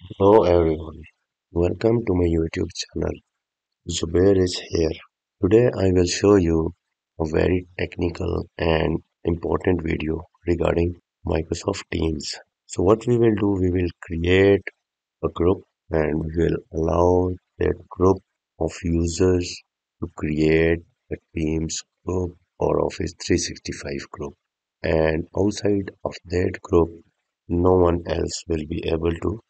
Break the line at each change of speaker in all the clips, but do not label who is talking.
Hello everyone, welcome to my YouTube channel. Zubair is here. Today I will show you a very technical and important video regarding Microsoft Teams. So what we will do, we will create a group and we will allow that group of users to create a Teams group or Office 365 group. And outside of that group, no one else will be able to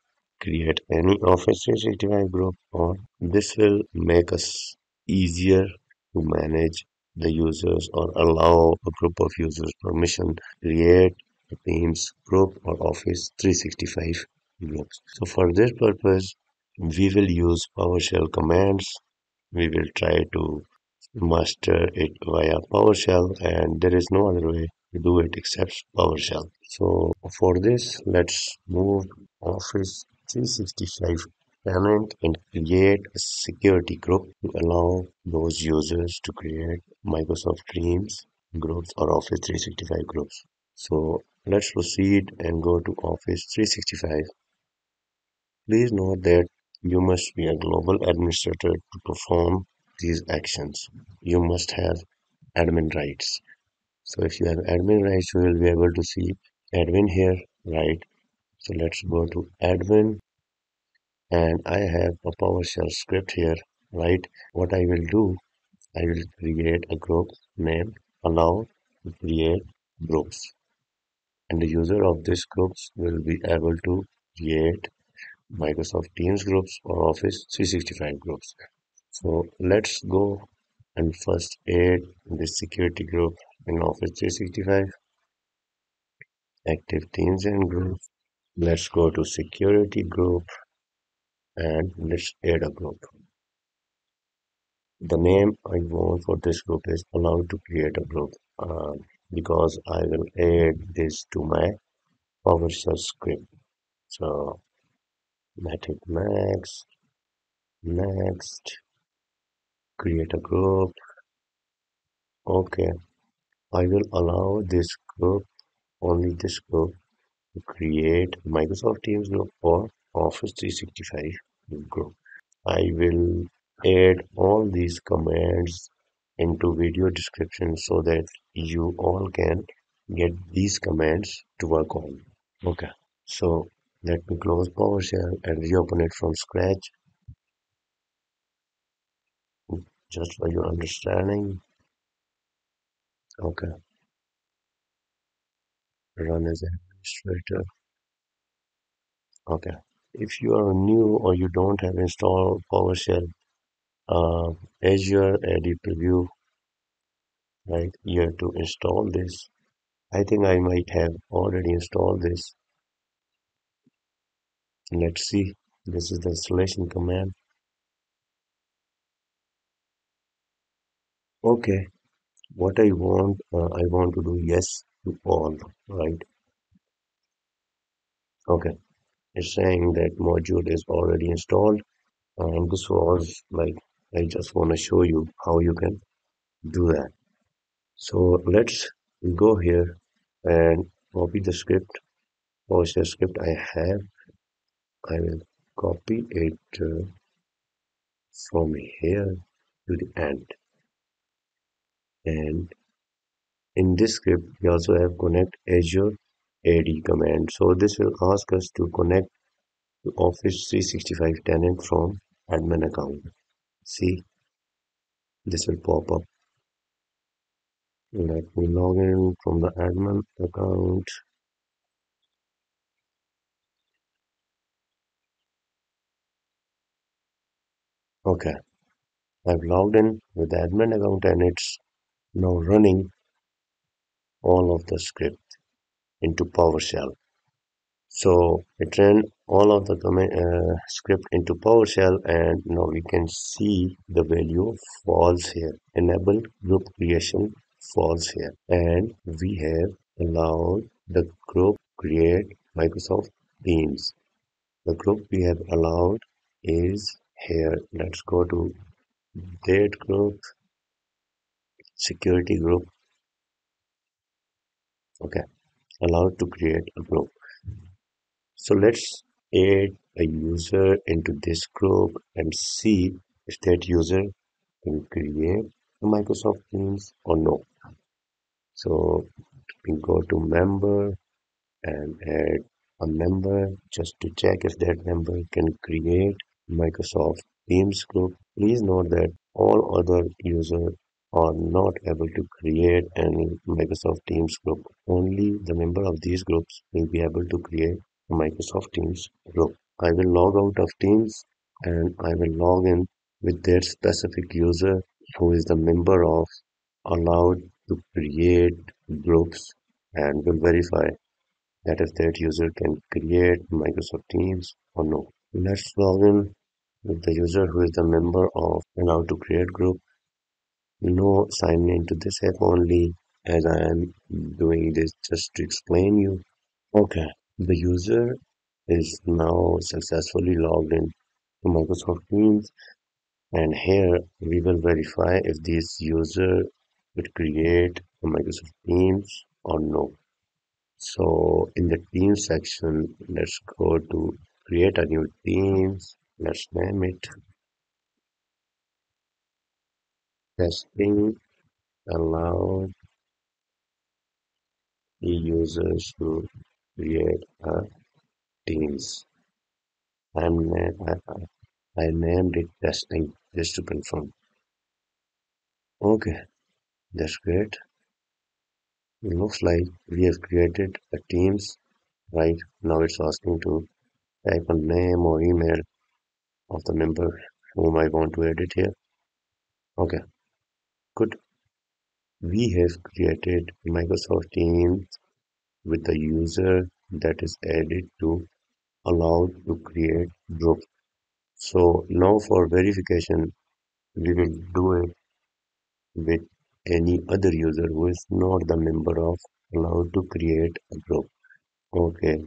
create any Office 365 group or this will make us easier to manage the users or allow a group of users permission create a Teams group or Office 365 groups. So for this purpose, we will use PowerShell commands. We will try to master it via PowerShell and there is no other way to do it except PowerShell. So for this, let's move Office 365 tenant and create a security group to allow those users to create Microsoft Teams groups or Office 365 groups. So let's proceed and go to Office 365. Please note that you must be a global administrator to perform these actions. You must have admin rights. So if you have admin rights, you will be able to see admin here, right? So let's go to admin and I have a PowerShell script here, right? What I will do, I will create a group named allow create groups. And the user of this groups will be able to create Microsoft Teams groups or Office 365 groups. So let's go and first add this security group in Office 365. Active Teams and groups. Let's go to security group and let's add a group. The name I want for this group is allowed to create a group uh, because I will add this to my PowerShell script. So method max, next, create a group. Okay, I will allow this group, only this group, create Microsoft Teams group or Office 365 group. I will add all these commands into video description so that you all can get these commands to work on. Okay, so let me close PowerShell and reopen it from scratch. Just for your understanding. Okay. Run as administrator. Okay. If you are new or you don't have installed PowerShell, uh, Azure AD Preview, right? You have to install this. I think I might have already installed this. Let's see. This is the installation command. Okay. What I want, uh, I want to do yes to all, right? Okay. It's saying that module is already installed and this was like I just want to show you how you can do that. So let's go here and copy the script. Post the script I have. I will copy it uh, from here to the end. And in this script we also have connect Azure AD command. So this will ask us to connect to Office 365 tenant from admin account. See? This will pop up. Let me log in from the admin account. Okay. I've logged in with the admin account and it's now running all of the script into PowerShell. So it ran all of the uh, script into PowerShell and now we can see the value false here. Enable group creation false here. And we have allowed the group create Microsoft Teams. The group we have allowed is here. Let's go to that group security group. Okay allowed to create a group so let's add a user into this group and see if that user can create a Microsoft Teams or no. So we go to member and add a member just to check if that member can create Microsoft Teams group. Please note that all other users are not able to create any Microsoft Teams group. Only the member of these groups will be able to create a Microsoft Teams group. I will log out of Teams and I will log in with that specific user who is the member of allowed to create groups and will verify that if that user can create Microsoft Teams or no. Let's log in with the user who is the member of allowed to create group no sign into this app only as I am doing this just to explain you. Okay, the user is now successfully logged in to Microsoft Teams and here we will verify if this user would create a Microsoft Teams or no. So in the Teams section, let's go to create a new teams. Let's name it testing allow the users to create a teams. I'm, I, I named it testing just to confirm. Okay, that's great. It looks like we have created a teams right now it's asking to type a name or email of the member whom I want to edit here. Okay, good. We have created Microsoft Teams with the user that is added to allowed to create group. So now for verification, we will do it with any other user who is not the member of allowed to create a group. Okay,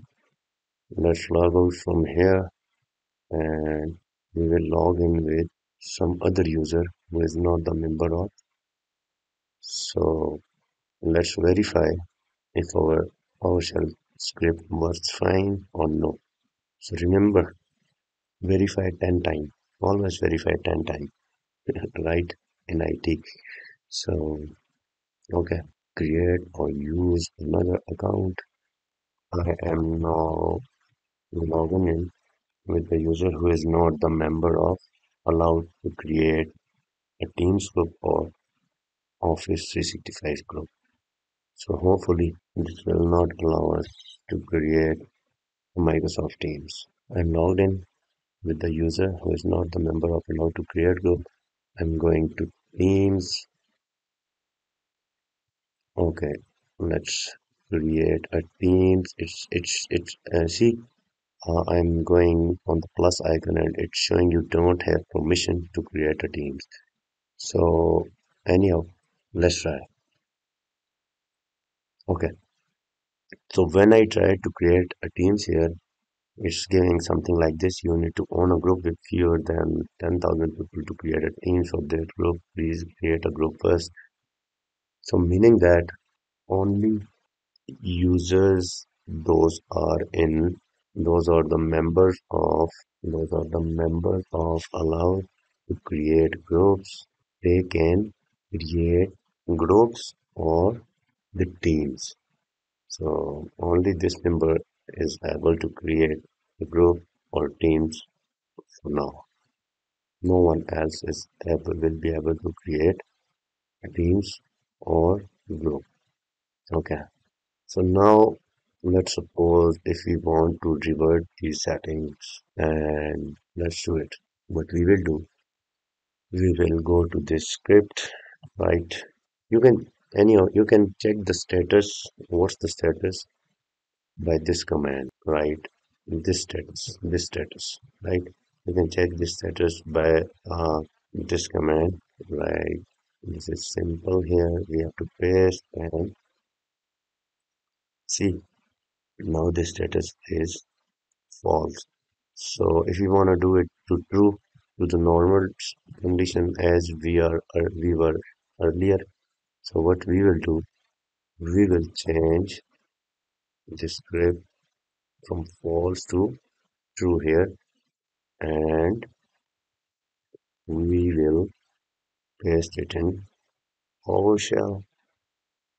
let's log out from here and we will log in with some other user who is not the member of. So let's verify if our PowerShell script works fine or no. So remember, verify 10 times. Always verify 10 times, right? In IT. So, okay, create or use another account. I am now logging in with the user who is not the member of allowed to create a Teams group or Office 365 group. So hopefully this will not allow us to create Microsoft Teams. I'm logged in with the user who is not the member of allowed to create group. I'm going to Teams. Okay, let's create a Teams. It's it's it's uh, see uh, I'm going on the plus icon and it's showing you don't have permission to create a Teams. So anyhow, let's try. Okay. So when I try to create a Teams here, it's giving something like this. You need to own a group with fewer than 10,000 people to create a team. So that group, please create a group first. So meaning that only users, those are in, those are the members of, those are the members of allowed to create groups. They can create groups or the teams. So only this member is able to create a group or teams for now. No one else is able will be able to create teams or group. Okay. So now let's suppose if we want to revert these settings and let's do it. What we will do, we will go to this script, right? You can anyhow you can check the status. What's the status? by this command right this status this status right you can check this status by uh, this command right this is simple here we have to paste and see now the status is false so if you want to do it to true to the normal condition as we are uh, we were earlier so what we will do we will change the script from false to true here and we will paste it in PowerShell,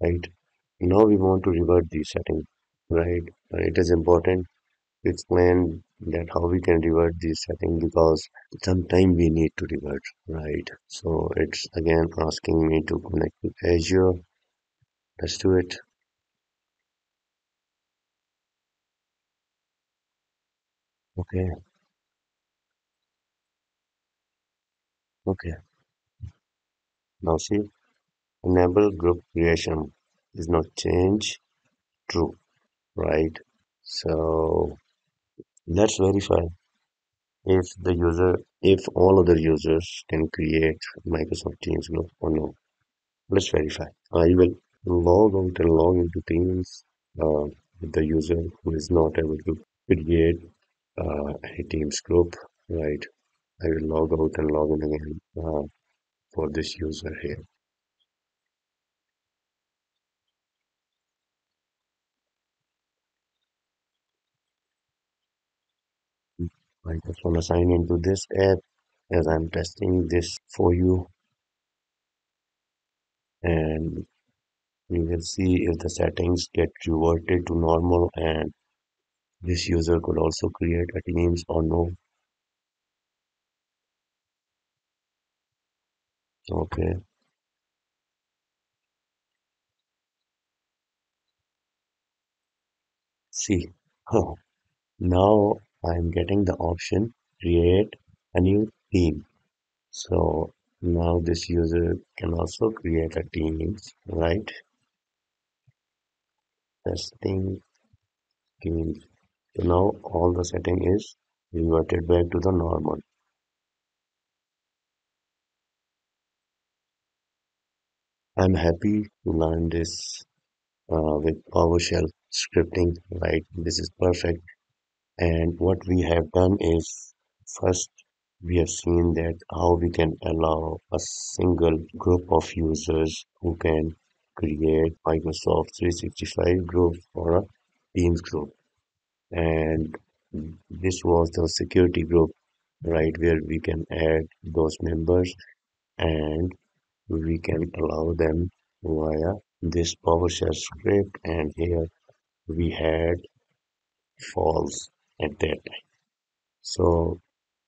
right? Now we want to revert the setting, right? It is important explain that how we can revert this setting because sometime we need to revert, right? So it's again asking me to connect to Azure. Let's do it. Okay, okay. Now see, enable group creation is not change true, right? So let's verify if the user, if all other users can create Microsoft Teams group or no. Let's verify. I will log out and log into Teams uh, with the user who is not able to create uh, a Teams group, right? I will log out and log in again uh, for this user here. I just want to sign into this app as I'm testing this for you and you will see if the settings get reverted to normal and this user could also create a Teams or no. Okay, see. Now I'm getting the option create a new team. So now this user can also create a teams, right? Testing teams. So now all the setting is reverted back to the normal. I'm happy to learn this uh, with PowerShell scripting, right? This is perfect. And what we have done is first we have seen that how we can allow a single group of users who can create Microsoft 365 group or a Teams group. And this was the security group, right, where we can add those members and we can allow them via this PowerShell script. And here we had false at that time. So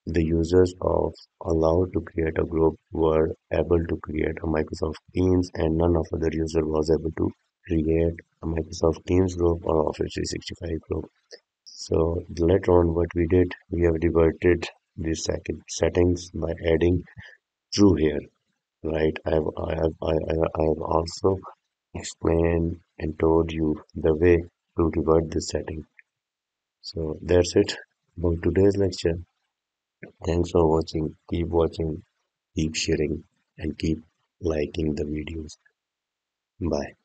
the users of allowed to create a group were able to create a Microsoft Teams and none of other user was able to create a Microsoft Teams group or Office 365 group. So later on what we did, we have diverted these settings by adding true here, right? I have, I have, I, have, I have also explained and told you the way to revert this setting. So that's it about today's lecture. Thanks for watching. Keep watching, keep sharing, and keep liking the videos. Bye.